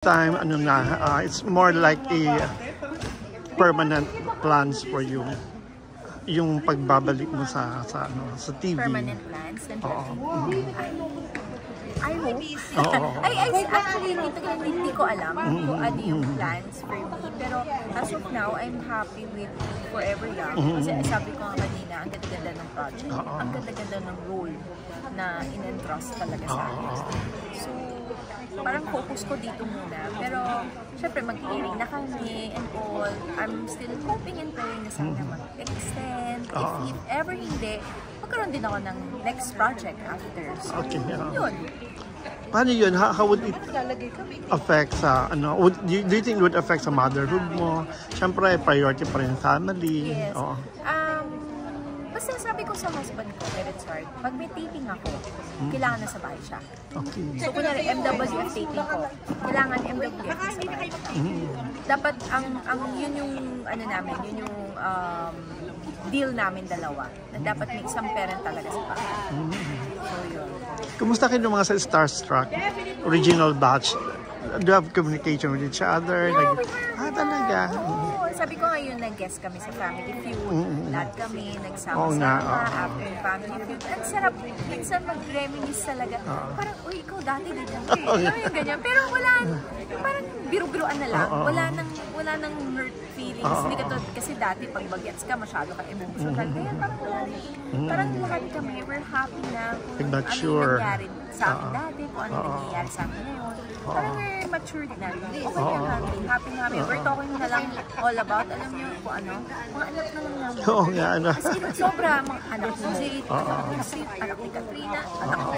time ano na uh, it's more like a permanent plans for you yung pagbabalik mo sa sa ano sa TV permanent plans. And Oo. I hope. Oo. I, I, actually, talaga- hindi ko alam kung ano yung plans for me. Pero as of now, I'm happy with Forever Young. Kasi sabi ko nga kanina, ang ganda-ganda ng project. Oo. Ang ganda-ganda ng role na in-entrust talaga sa akin. So, parang focus ko dito muna. Pero, syempre, mag-airing na kami and all. I'm still hoping and praying na sana mag-extend. If, Oo. if ever hindi, magkaroon din ako ng next project after. So, Okay, yeah. yun. paano yun how, how would it affect sa ano would, do, you, do you think it would affect sa motherhood mo syempre priority pa rin family Yes. Oo. Um, basta sabi ko sa husband ko, that it's hard. Pag may taping ako, kailangan nasa bahay siya. okay So, kunyari, MWF taping ko, kailangan MWF nasa bahay siya. Dapat, ang, ang, yun yung, ano namin, yun yung um, deal namin dalawa. Na dapat may isang parent talaga sa bahay. So, yun. Kumusta kayo ng mga sa Starstruck original batch do have communication with each other Yeah, were- ah talaga Oo, sabi ko ngayon nag-guest kami sa Family Feud. Lahat kami Oo nga, nagsama-sama oo. after yung Family Feud. Ang sarap. Minsan mag-reminisce talaga. Parang, uy, ikaw dati ka eh." Mo yung ganyan. Pero wala, parang biru-biruan na lang. Oo. Wala nang, wala nang hurt feelings. Oo. Hindi ka to, kasi dati pag bagets ka, masyado ka emotional. Kaya parang wala na. Parang lahat kami, we're happy na kung ano Mature. yung nangyari sa akin Oo. dati, kung ano Oo. nangyayari sa akin ngayon. Parang we're matured na. Okay na happy. Happy na happy. We're talking na lang all about, alam niyo kung ano, mga anak na lang namin. oo nga ano As in, sobra, mga anak ni Jade, anak ni Sid, anak ni Katrina, anak ko.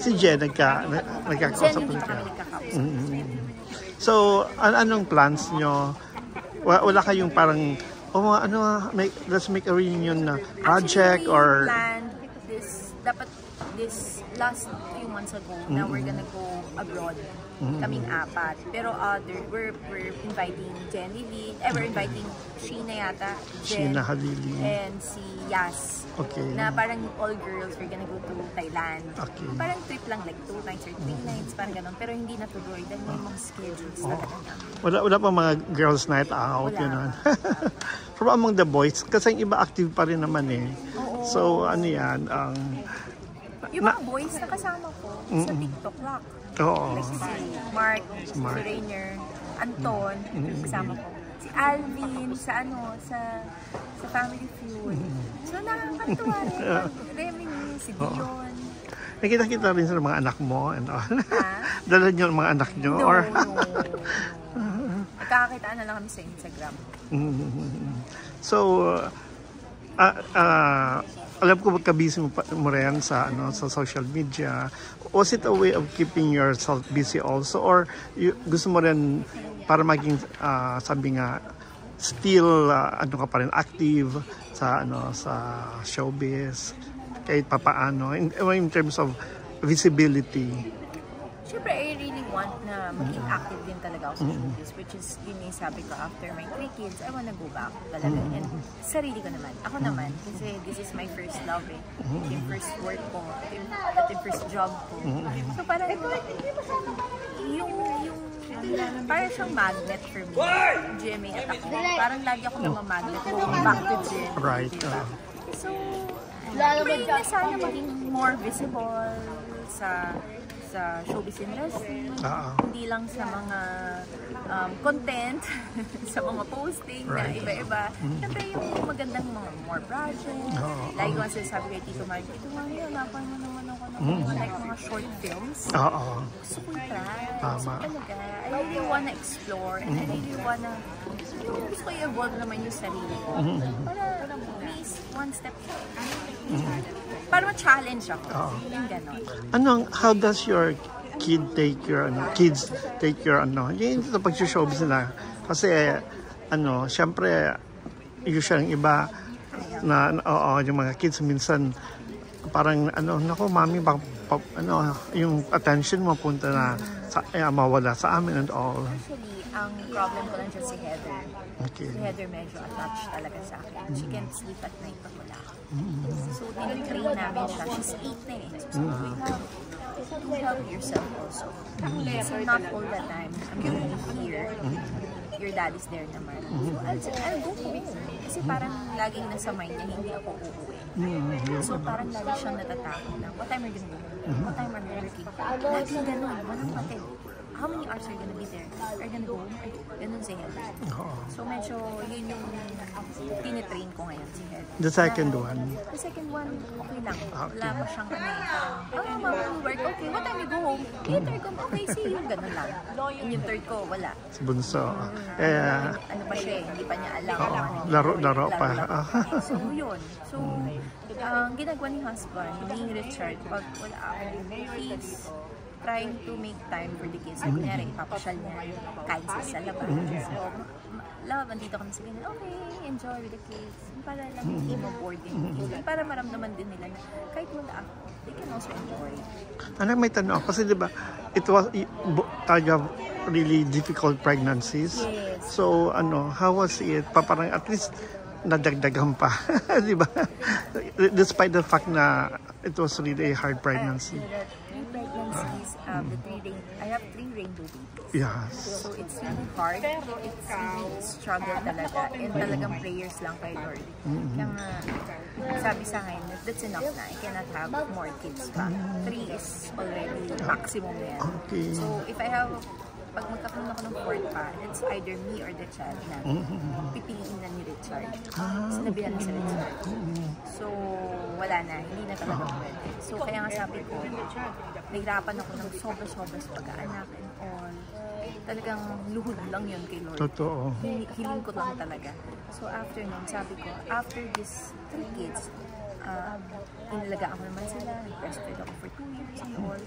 Si Jen nagka na, Jen, nagkakausap hindi din pa ka kami nagkakausap. So an anong plans nyo? Wa- wala kayong parang oh ano make, let's make a reunion na project or planned this, dapat this last few months ago, na we're gonna go abroad. Kaming apat. Pero other, we're, we're inviting Jenny Lee, eh, we're inviting Sheena yata, Jen, Sheena Halili. and si Yas. Okay. Na parang all girls, we're gonna go to Thailand. Okay. Parang trip lang, like two nights or three nights, parang ganun. Pero hindi natuloy dahil may mga schedules talaga namin. Wala, wala pa mga girls night out, Wala. gano'n. From among the boys, kasi yung iba active pa rin naman eh. Oo. So, ano yan, ang, Yung mga boys na kasama ko sa TikTok rock. oo. Like si Mark, si Mark. Rainier, Anton, kasama ko. Si Alvin, sa ano, sa sa Family Feud. So nakakatuwa rin. Reminisce, si Dion. Nakita-kita rin sa mga anak mo and all. Ha? Dala nyo ang mga anak nyo? No, or, no. Nagkakakitaan na lang kami sa Instagram. so, ah ah, alam ko magka-busy mo, mo rin sa, ano, sa social media. Was it a way of keeping yourself busy also? Or you, gusto mo rin para maging, ah, sabi nga, still, ah, ano ka pa rin, active sa, ano, sa showbiz? Kahit papaano, in, in terms of visibility. Siyempre, I really want na maging active din talaga ako sa showbiz, which is, yun yung sabi ko, after my three kids, I wanna go back talaga. And sarili ko naman, ako naman, kasi this is my first love eh. Ito yung first work ko, ito yung, ito yung first job ko. So parang, yung, yung, parang siyang magnet for me. GMA at ako. Parang lagi ako namamagnet going back to gym. Right, diba? uh. So, praying na sana maging more visible sa sa showbiz industry. Oo. Hindi lang sa mga um, content, sa mga posting na Right. iba-iba. Siyempre yung magandang mga more projects. Oo. Lagi ko kasi sabi kay Tito Mario, Tito Mario, hanapan mo naman ako ng mga like mga short films. Oo. Gusto ko i-try. Tama. Gusto ko talaga. I really wanna explore and I really wanna yung gusto ko i-evolve naman yung sarili ko. Para at least one step para ma-challenge ako. Yung ganon. Anong, how does your kid take your, ano, kids take your, ano, yung sa pag-showbiz nila? Kasi, ano, syempre, usually ang iba, na, na- oo, yung mga kids minsan, parang, ano, nako, mami, bak, pa, ano, yung attention mo punta na, sa, eh, mawala sa amin and all. Actually, ang problem ko lang dyan si Heather. Okay. Si Heather medyo attached talaga sa akin. She can't sleep at night pag wala ako. So, tinitrain namin siya. She's 8 na eh. So, we have to help yourself also. So not all the time, I'm be here. Your dad is there naman. So I'll, I'll go home. Kasi parang laging nasa mind niya, hindi ako uuwi. So parang lagi siyang natatakot na, what time are you gonna go? What time are you working? Lagi ganun, walang patid. How many hours are gonna be there? Are gonna go Ganun si Head. Oo. So medyo yun yung tinitrain ko ngayon si Head. The second one. The second one, okay lang. Ah, Wala pa siyang ano eh. Parang, oh, mama work. Okay, what time you go home? Third ko, okay, see you. Ganun lang. And yung third ko, wala. Si Bunso. Eh, Ano pa siya eh, hindi pa niya alam. Oo, Ano, laro-laro pa. so, yun. So, ang ginagawa ni husband, ni Richard, pag wala ako, he's trying to make time for the kids. Like, kunyari, ipapasyal niya kain sa sa labas. So, ma- ma- love, andito kami sa ganyan, okay, enjoy with the kids. Para lang mo bored din. Para maramdaman din nila na kahit wala ako, they can also enjoy. Ano may tanong? Kasi di ba, it was talaga really difficult pregnancies. Yes. So, ano, how was it? Pa, parang at least nadagdagan pa. di ba? Despite the fact na it was really a hard pregnancy. Uh, um, the three rain, I have three rainbow babies. Yes. So it's really hard. It's really struggle talaga. And talagang prayers lang kay Lord. Kaya nga, sabi sa akin, that's enough na. I cannot have more kids pa. Three is already maximum na yan. Okay. So if I have, pag magkakaroon ako ng fourth pa, it's either me or the child na pipiliin na Richard. Sinabihan ni si Richard. So, wala na. Hindi na talaga pwede. So, kaya nga sabi ko, nahirapan ako ng sobra-sobra sa pag-aanak and all. Talagang luhod lang yun kay Lord. Totoo. Hili- Hiling ko lang talaga. So, after nun, sabi ko, after these three kids, um, inalagaan ko naman sila, nag-breastfeed ako for two years and all.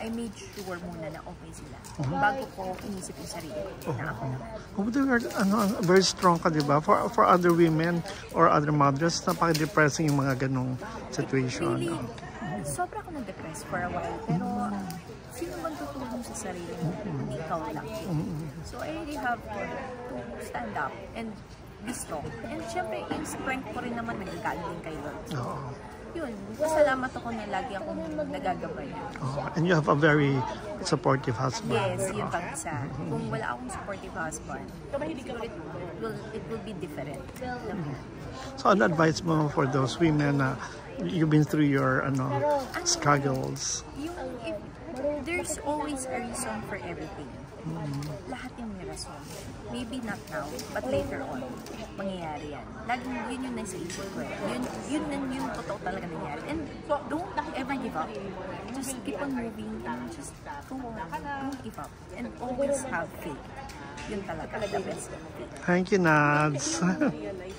I made sure muna na okay sila. Bago ko inisip yung sarili ko na ako naman. Ano, very strong ka, di ba? For, for other women or other mothers, napaka-depressing yung mga ganong situation. Really, sobra ako na-depress for a while. Pero, sino man tutulong sa sarili mo? Hindi ikaw lang. So, I really have to, stand up and be strong. And syempre, yung strength ko rin naman nagagaling kay Lord. So. Yun, pasalamat ako na lagi akong nagagabay. Oh, and you have a very supportive husband. Yes, yun pang isa. Kung wala akong supportive husband, it will, it will be different. So, ano advice mo for those women na you've been through your ano struggles? Yung, if, there's always a reason for everything. Lahat yung may rason. Maybe not now, but later on, mangyayari yan. Laging yun yung nasa isip ko. eh. Yun, yun, yun, yun totoo talaga nangyayari. And don't ever give up. Just keep on moving and just go on. Don't give up. And always have faith. Yun talaga, the best. Thank you, Nads.